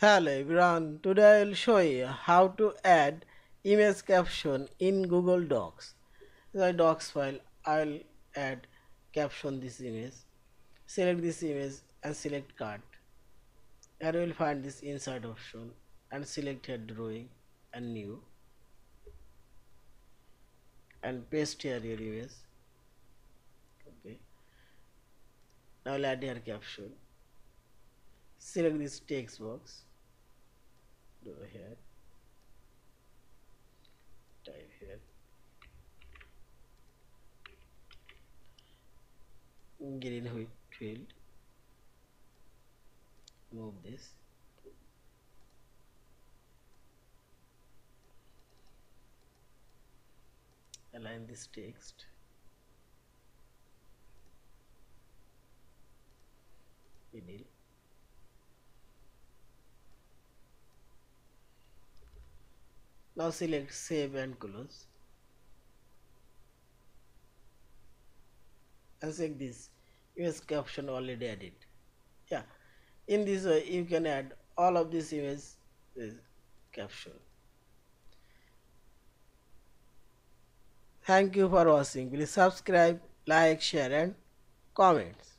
Hello everyone, today I will show you how to add image caption in Google Docs. The docs file, I will add caption this image. Select this image and select cut. Here you will find this insert option and select here drawing and new and paste here your image. Okay. Now I'll add here caption select this text box go ahead. Type here green field move this. Align this text now select save and close. And check this. Image caption already added. Yeah. In this way you can add all of this image caption. Thank you for watching. Please subscribe like share and comments